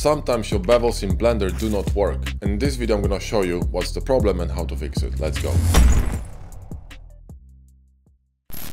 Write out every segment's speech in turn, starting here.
Sometimes your bevels in Blender do not work. In this video I'm gonna show you what's the problem and how to fix it. Let's go.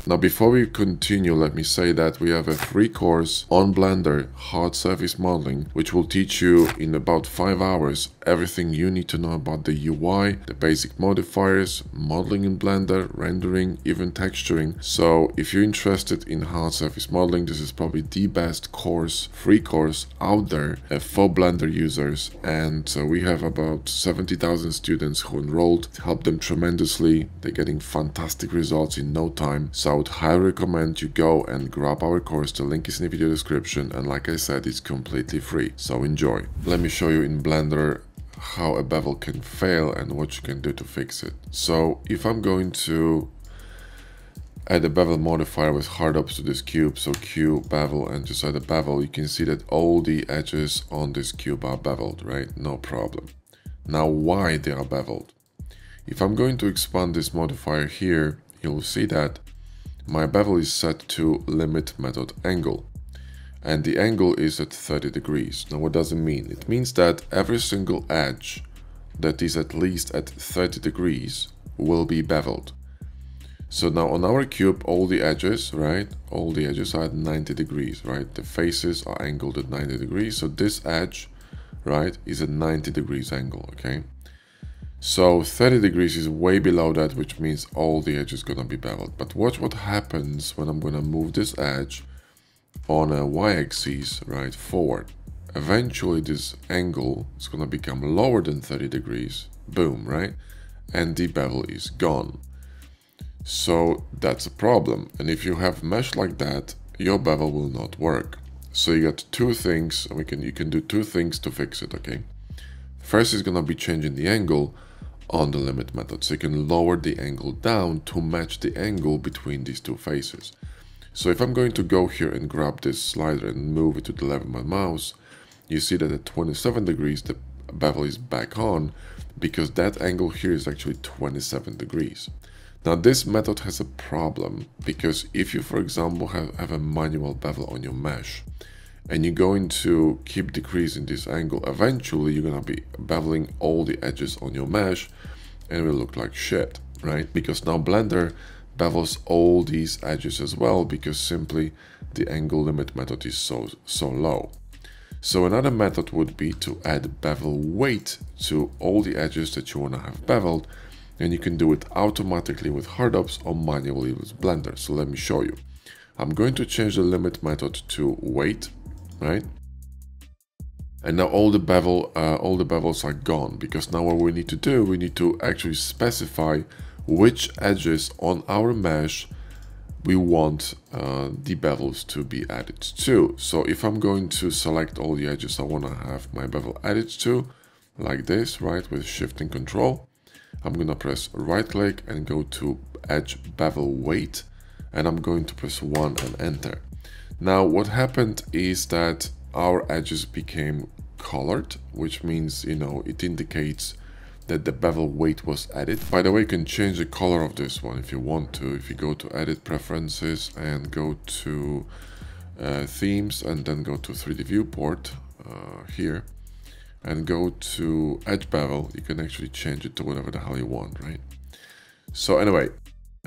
Now before we continue, let me say that we have a free course on Blender Hard Surface Modeling, which will teach you in about 5 hours everything you need to know about the UI, the basic modifiers, modeling in Blender, rendering, even texturing. So if you're interested in hard surface modeling, this is probably the best course, free course out there uh, for Blender users. And uh, we have about 70,000 students who enrolled, help them tremendously. They're getting fantastic results in no time. So would highly recommend you go and grab our course. The link is in the video description and like I said, it's completely free. So enjoy. Let me show you in Blender how a bevel can fail and what you can do to fix it. So if I'm going to add a bevel modifier with HardOps to this cube, so cube bevel and just add a bevel, you can see that all the edges on this cube are beveled, right? No problem. Now why they are beveled? If I'm going to expand this modifier here, you'll see that my bevel is set to limit method angle and the angle is at 30 degrees. Now what does it mean? It means that every single edge that is at least at 30 degrees will be beveled. So now on our cube, all the edges, right? All the edges are at 90 degrees, right? The faces are angled at 90 degrees. So this edge, right, is at 90 degrees angle, okay? So 30 degrees is way below that, which means all the edges gonna be beveled. But watch what happens when I'm gonna move this edge on a y-axis, right, forward. Eventually this angle is gonna become lower than 30 degrees, boom, right? And the bevel is gone. So that's a problem. And if you have mesh like that, your bevel will not work. So you got two things, we can you can do two things to fix it, okay? First is gonna be changing the angle, on the limit method. So you can lower the angle down to match the angle between these two faces. So if I'm going to go here and grab this slider and move it to the left of my mouse, you see that at 27 degrees the bevel is back on because that angle here is actually 27 degrees. Now this method has a problem because if you for example have, have a manual bevel on your mesh and you're going to keep decreasing this angle eventually you're going to be beveling all the edges on your mesh and it will look like shit right? Because now blender bevels all these edges as well because simply the angle limit method is so so low. So another method would be to add bevel weight to all the edges that you want to have beveled and you can do it automatically with HardOps or manually with blender. So let me show you. I'm going to change the limit method to weight right? And now all the bevel, uh, all the bevels are gone because now what we need to do, we need to actually specify which edges on our mesh we want uh, the bevels to be added to. So if I'm going to select all the edges I want to have my bevel added to, like this, right, with shift and control, I'm going to press right click and go to edge bevel weight, and I'm going to press 1 and enter. Now what happened is that our edges became colored, which means, you know, it indicates that the bevel weight was added. By the way, you can change the color of this one if you want to. If you go to edit preferences and go to uh, themes and then go to 3D viewport uh, here and go to edge bevel, you can actually change it to whatever the hell you want, right? So anyway,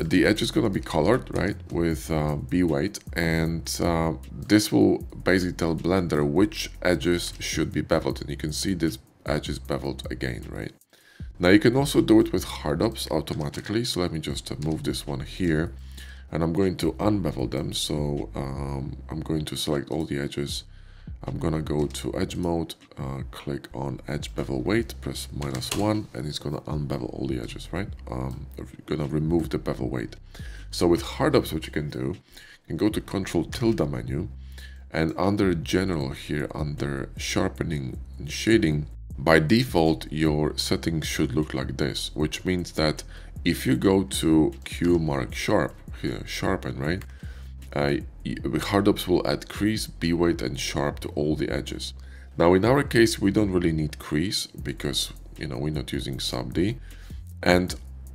the edge is going to be colored right with uh, b weight and uh, this will basically tell blender which edges should be beveled and you can see this edge is beveled again right? Now you can also do it with HardOps automatically so let me just move this one here and i'm going to unbevel them so um, i'm going to select all the edges I'm gonna go to edge mode, uh, click on edge bevel weight, press minus one, and it's gonna unbevel all the edges, right? Um, gonna remove the bevel weight. So with HardOps, what you can do, you can go to control tilde menu, and under general here, under sharpening and shading, by default, your settings should look like this, which means that if you go to Q mark sharp, here, sharpen, right? Uh, HardOps will add crease, b-weight and sharp to all the edges. Now in our case we don't really need crease because you know we're not using sub D and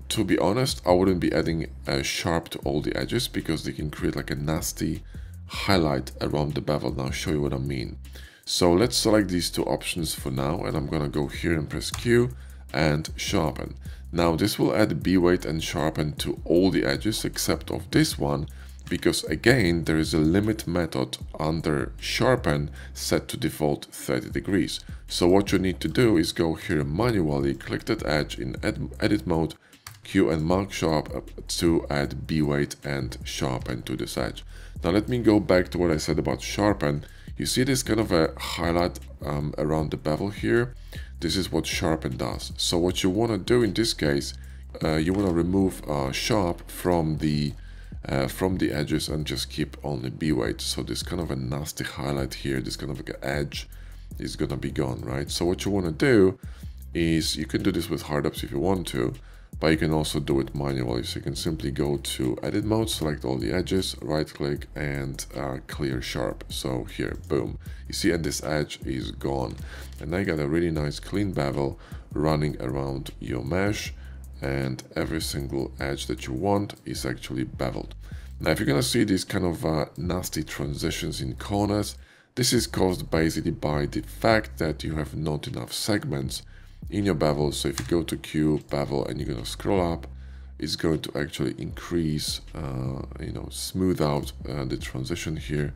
to be honest I wouldn't be adding a sharp to all the edges because they can create like a nasty highlight around the bevel. Now I'll show you what I mean. So let's select these two options for now and I'm gonna go here and press Q and sharpen. Now this will add B weight and sharpen to all the edges except of this one because again there is a limit method under sharpen set to default 30 degrees. So what you need to do is go here manually, click that edge in ed edit mode, Q and mark sharp to add B weight and sharpen to this edge. Now let me go back to what I said about sharpen. You see this kind of a highlight um, around the bevel here. This is what sharpen does. So what you want to do in this case, uh, you want to remove uh, sharp from the uh, from the edges and just keep only B weight. So this kind of a nasty highlight here, this kind of like edge is gonna be gone, right? So what you want to do is you can do this with HardOps if you want to, but you can also do it manually. So you can simply go to edit mode, select all the edges, right click and uh, clear sharp. So here, boom, you see and this edge is gone. And you got a really nice clean bevel running around your mesh and every single edge that you want is actually beveled. Now if you're gonna see these kind of uh, nasty transitions in corners, this is caused basically by the fact that you have not enough segments in your bevel. So if you go to Q bevel and you're gonna scroll up, it's going to actually increase, uh, you know, smooth out uh, the transition here.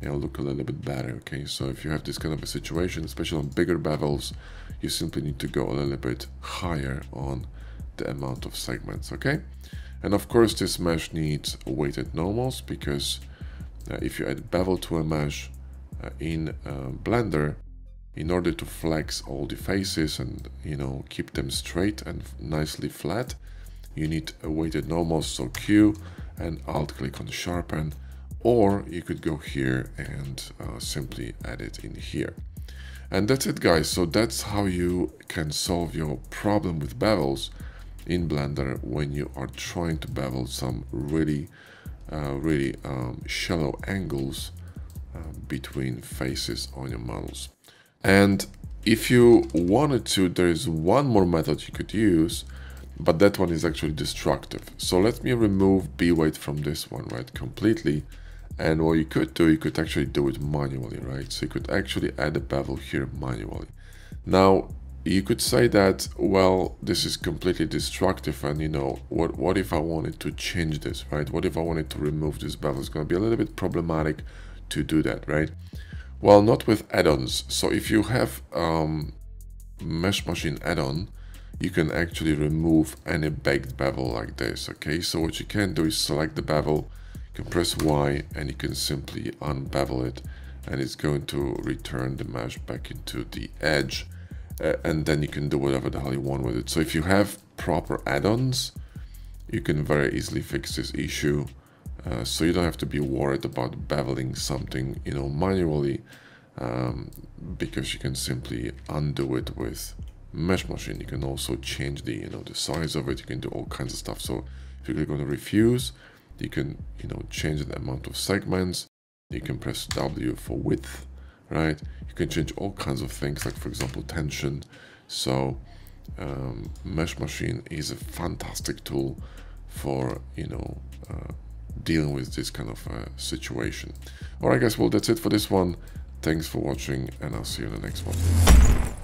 It'll look a little bit better, okay? So if you have this kind of a situation, especially on bigger bevels, you simply need to go a little bit higher on the amount of segments, okay? And of course, this mesh needs weighted normals because uh, if you add bevel to a mesh uh, in uh, Blender, in order to flex all the faces and, you know, keep them straight and nicely flat, you need a weighted normals, so Q and Alt click on sharpen, or you could go here and uh, simply add it in here. And that's it guys, so that's how you can solve your problem with bevels in Blender when you are trying to bevel some really, uh, really um, shallow angles uh, between faces on your models. And if you wanted to, there is one more method you could use, but that one is actually destructive. So let me remove B weight from this one, right, completely. And what you could do, you could actually do it manually, right? So you could actually add a bevel here manually. Now, you could say that, well, this is completely destructive and, you know, what, what if I wanted to change this, right? What if I wanted to remove this bevel? It's going to be a little bit problematic to do that, right? Well, not with add-ons. So if you have um, Mesh Machine add-on, you can actually remove any baked bevel like this, okay? So what you can do is select the bevel, you can press Y and you can simply unbevel it and it's going to return the mesh back into the edge uh, and then you can do whatever the hell you want with it. So if you have proper add-ons, you can very easily fix this issue. Uh, so you don't have to be worried about beveling something, you know, manually, um, because you can simply undo it with Mesh Machine. You can also change the, you know, the size of it. You can do all kinds of stuff. So if you click on refuse, you can, you know, change the amount of segments. You can press W for width right? You can change all kinds of things, like for example, tension. So um, Mesh Machine is a fantastic tool for, you know, uh, dealing with this kind of uh, situation. All right, guys, well, that's it for this one. Thanks for watching, and I'll see you in the next one.